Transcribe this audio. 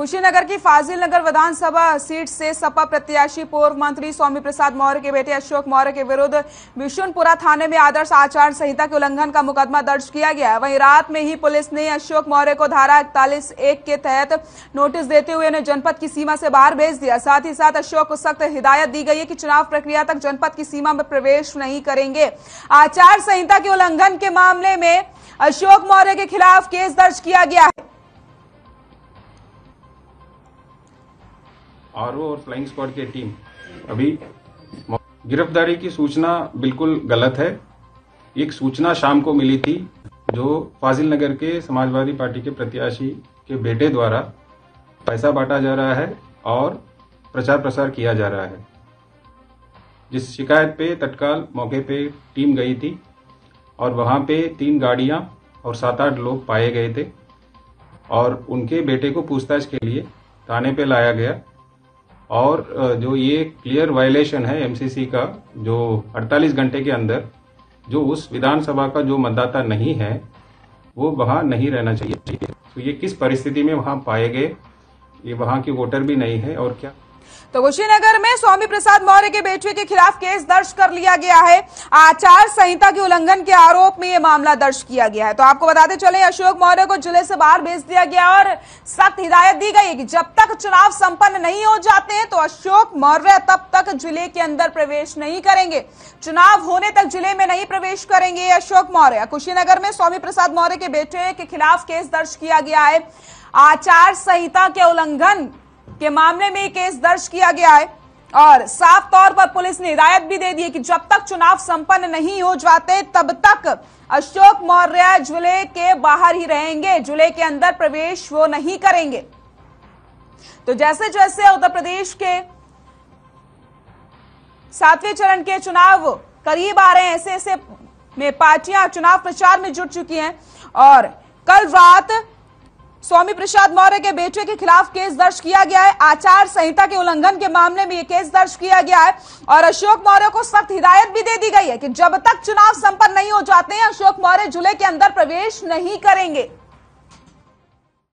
कुशीनगर की फाजिल नगर विधानसभा सीट से सपा प्रत्याशी पूर्व मंत्री स्वामी प्रसाद मौर्य के बेटे अशोक मौर्य के विरुद्ध विशुनपुरा थाने में आदर्श आचार संहिता के उल्लंघन का मुकदमा दर्ज किया गया वहीं रात में ही पुलिस ने अशोक मौर्य को धारा इकतालीस एक के तहत नोटिस देते हुए उन्हें जनपद की सीमा से बाहर भेज दिया। साथ ही साथ अशोक को सख्त हिदायत दी गई है कि चुनाव प्रक्रिया तक जनपद की सीमा में प्रवेश नहीं करेंगे। आचार संहिता के उल्लंघन के मामले में अशोक मौर्य के खिलाफ केस दर्ज किया गया है। आरओ और फ्लाइंग स्क्वाड की टीम। अभी गिरफ्तारी की सूचना बिल्कुल गलत है। एक सूचना शाम को मिली थी जो फाजिल नगर के समाजवादी पार्टी के प्रत्याशी के बेटे द्वारा पैसा बांटा जा रहा है और प्रचार प्रसार किया जा रहा है। जिस शिकायत पे तत्काल मौके पे टीम गई थी और वहाँ पे तीन गाड़ियाँ और सात आठ लोग पाए गए थे और उनके बेटे को पूछताछ के लिए थाने पे लाया गया। और जो ये क्लियर वायलेशन है एमसीसी का, जो 48 घंटे के अंदर, जो उस विधानसभा का जो मतदाता नहीं है, वो वहाँ नहीं रहना चाहिए। तो ये किस परिस्थिति में वहाँ पाए गए? ये वहाँ के वोटर भी नहीं है और क्या? तो कुशीनगर में स्वामी प्रसाद मौर्य के बेटे के खिलाफ केस दर्ज कर लिया गया है। आचार संहिता के उल्लंघन के आरोप में यह मामला दर्ज किया गया है। तो आपको बताते चले, अशोक मौर्य को ज़िले से बाहर भेज दिया गया और सख्त हिदायत दी गई कि जब तक चुनाव संपन्न नहीं हो जाते हैं तो अशोक मौर्य तब तक ज़िले के अंदर प्रवेश नहीं करेंगे। चुनाव होने तक ज़िले में नहीं प्रवेश करेंगे अशोक मौर्य। कुशीनगर में स्वामी प्रसाद मौर्य के बेटे के खिलाफ केस दर्ज किया गया है। आचार संहिता के उल्लंघन के मामले में केस दर्ज किया गया है। और साफ़ तौर पर पुलिस ने हिदायत भी दे दी है कि जब तक चुनाव संपन्न नहीं हो जाते, तब तक अशोक मौर्य ज़िले के बाहर ही रहेंगे ज़िले के अंदर प्रवेश वो नहीं करेंगे। तो जैसे जैसे उत्तर प्रदेश के सातवें चरण के चुनाव करीब आ रहे हैं, ऐसे ऐसे में पार्टियाँ चुनाव प्रचार में जुट चुकी हैं। और कल रात स्वामी प्रसाद मौर्य के बेटे के खिलाफ केस दर्ज किया गया है। आचार संहिता के उल्लंघन के मामले में यह केस दर्ज किया गया है और अशोक मौर्य को सख्त हिदायत भी दे दी गई है कि जब तक चुनाव संपन्न नहीं हो जाते हैं, अशोक मौर्य ज़िले के अंदर प्रवेश नहीं करेंगे।